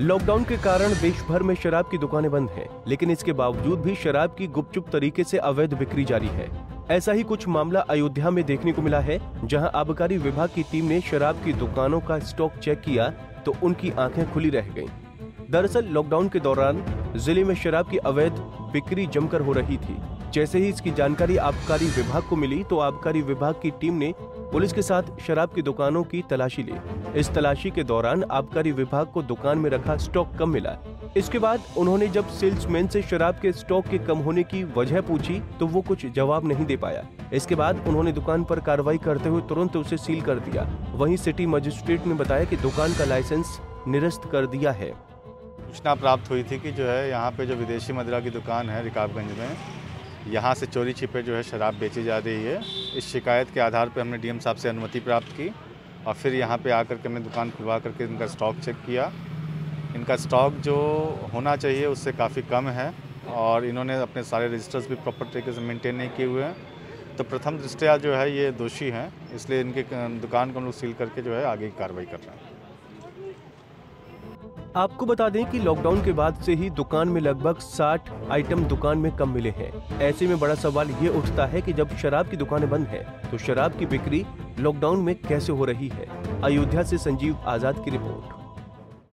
Lockdown के कारण देश भर में शराब की दुकानें बंद हैं, लेकिन इसके बावजूद भी शराब की गुपचुप तरीके से अवैध बिक्री जारी है ऐसा ही कुछ मामला अयोध्या में देखने को मिला है जहाँ आबकारी विभाग की टीम ने शराब की दुकानों का स्टॉक चेक किया तो उनकी आँखें खुली रह गईं। दरअसल लॉकडाउन के दौरान ज़िले में शराब की अवैध बिक्री जमकर हो रही थी जैसे ही इसकी जानकारी आबकारी विभाग को मिली तो आबकारी विभाग की टीम ने पुलिस के साथ शराब की दुकानों की तलाशी ली। इस तलाशी के दौरान आबकारी विभाग को दुकान में रखा स्टॉक कम मिला। इसके बाद उन्होंने जब सेल्समैन से शराब के स्टॉक के कम होने की वजह पूछी तो वो कुछ जवाब नहीं दे पाया। इसके बाद उन्होंने दुकान पर कार्रवाई करते हुए तुरंत उसे सील कर दिया। वहीं सिटी मजिस्ट्रेट ने बताया कि दुकान का लाइसेंस निरस्त कर दिया है। सूचना प्राप्त हुई थी कि जो है, यहाँ पे जो विदेशी मदिरा की दुकान है, रिकाबगंज में यहाँ से चोरी छिपे जो है शराब बेची जा रही है। इस शिकायत के आधार पर हमने डीएम साहब से अनुमति प्राप्त की और फिर यहाँ पे आकर के हमने दुकान खुलवा करके इनका स्टॉक चेक किया। इनका स्टॉक जो होना चाहिए उससे काफ़ी कम है और इन्होंने अपने सारे रजिस्टर्स भी प्रॉपर तरीके से मेंटेन नहीं किए हुए हैं। तो प्रथम दृष्टया जो है ये दोषी हैं, इसलिए इनके दुकान को हम लोग सील करके जो है आगे की कार्रवाई कर रहे हैं। आपको बता दें कि लॉकडाउन के बाद से ही दुकान में लगभग 60 आइटम दुकान में कम मिले हैं। ऐसे में बड़ा सवाल ये उठता है कि जब शराब की दुकानें बंद हैं, तो शराब की बिक्री लॉकडाउन में कैसे हो रही है? अयोध्या से संजीव आज़ाद की रिपोर्ट।